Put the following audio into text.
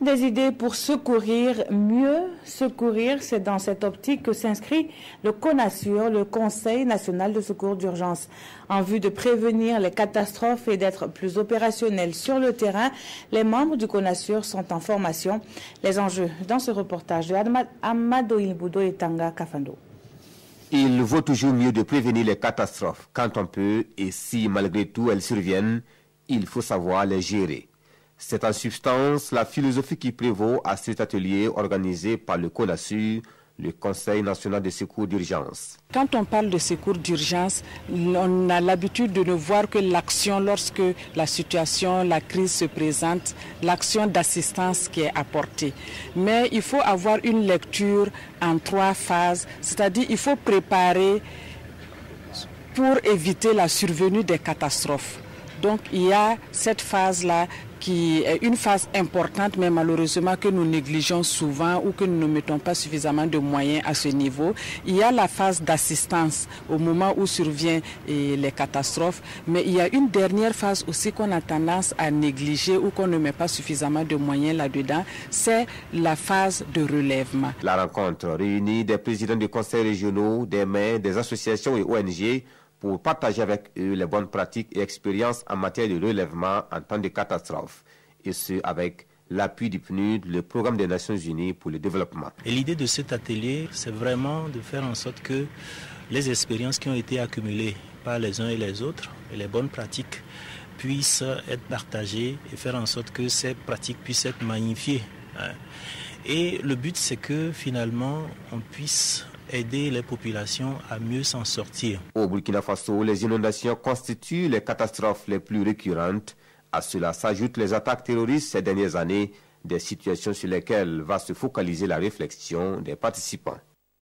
Des idées pour secourir, mieux secourir, c'est dans cette optique que s'inscrit le CONASUR, le Conseil national de secours d'urgence. En vue de prévenir les catastrophes et d'être plus opérationnels sur le terrain, les membres du CONASUR sont en formation. Les enjeux dans ce reportage de Amado Ilbudo et Tanga Kafando. Il vaut toujours mieux de prévenir les catastrophes quand on peut et si malgré tout elles surviennent, il faut savoir les gérer. C'est en substance la philosophie qui prévaut à cet atelier organisé par le CONASU, le Conseil national de secours d'urgence. Quand on parle de secours d'urgence, on a l'habitude de ne voir que l'action lorsque la situation, la crise se présente, l'action d'assistance qui est apportée. Mais il faut avoir une lecture en trois phases, c'est-à-dire il faut préparer pour éviter la survenue des catastrophes. Donc il y a cette phase-là qui est une phase importante, mais malheureusement que nous négligeons souvent ou que nous ne mettons pas suffisamment de moyens à ce niveau. Il y a la phase d'assistance au moment où surviennent les catastrophes, mais il y a une dernière phase aussi qu'on a tendance à négliger ou qu'on ne met pas suffisamment de moyens là-dedans, c'est la phase de relèvement. La rencontre réunit des présidents de conseils régionaux, des maires, des associations et ONG pour partager avec eux les bonnes pratiques et expériences en matière de relèvement en temps de catastrophe, et ce avec l'appui du PNUD, le Programme des Nations Unies pour le développement. Et l'idée de cet atelier, c'est vraiment de faire en sorte que les expériences qui ont été accumulées par les uns et les autres, et les bonnes pratiques, puissent être partagées et faire en sorte que ces pratiques puissent être magnifiées. Hein. Et le but, c'est que finalement, on puisse aider les populations à mieux s'en sortir. Au Burkina Faso, les inondations constituent les catastrophes les plus récurrentes. À cela s'ajoutent les attaques terroristes ces dernières années, des situations sur lesquelles va se focaliser la réflexion des participants.